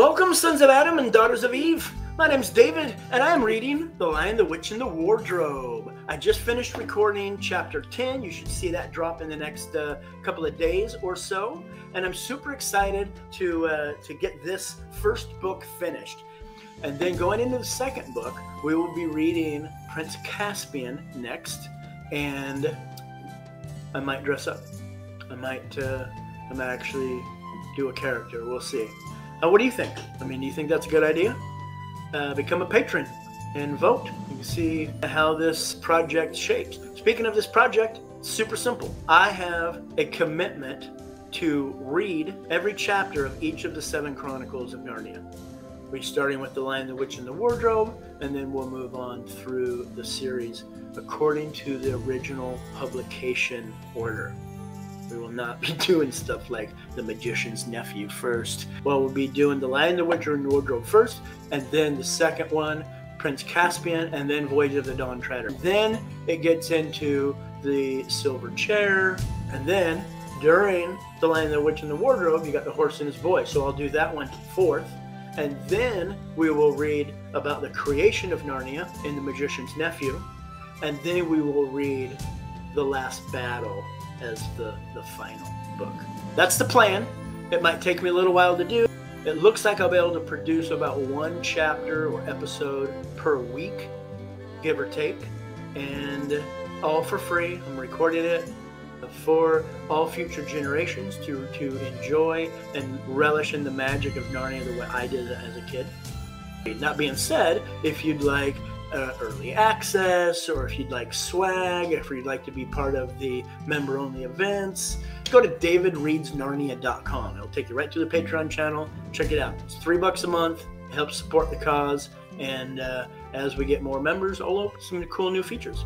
Welcome, sons of Adam and daughters of Eve. My name's David, and I'm reading The Lion, the Witch, and the Wardrobe. I just finished recording chapter 10. You should see that drop in the next uh, couple of days or so. And I'm super excited to, uh, to get this first book finished. And then going into the second book, we will be reading Prince Caspian next. And I might dress up. I might, uh, I might actually do a character. We'll see. What do you think? I mean, do you think that's a good idea? Uh, become a patron and vote. You can see how this project shapes. Speaking of this project, super simple. I have a commitment to read every chapter of each of the seven Chronicles of Narnia. We're starting with The Lion, the Witch, and the Wardrobe, and then we'll move on through the series according to the original publication order. We will not be doing stuff like The Magician's Nephew first. Well, we'll be doing The Lion, the Witch, and the Wardrobe first, and then the second one, Prince Caspian, and then Voyage of the Dawn Treader. Then it gets into the Silver Chair, and then during The Lion, the Witch, and the Wardrobe, you got The Horse and His Boy. So I'll do that one fourth. And then we will read about the creation of Narnia in The Magician's Nephew. And then we will read The Last Battle as the, the final book. That's the plan. It might take me a little while to do. It looks like I'll be able to produce about one chapter or episode per week, give or take, and all for free. I'm recording it for all future generations to, to enjoy and relish in the magic of Narnia the way I did as a kid. That being said, if you'd like uh, early access, or if you'd like swag, if you'd like to be part of the member only events, go to davidreadsnarnia.com. It'll take you right to the Patreon channel. Check it out. It's three bucks a month. It helps support the cause. And uh, as we get more members, I'll open some cool new features.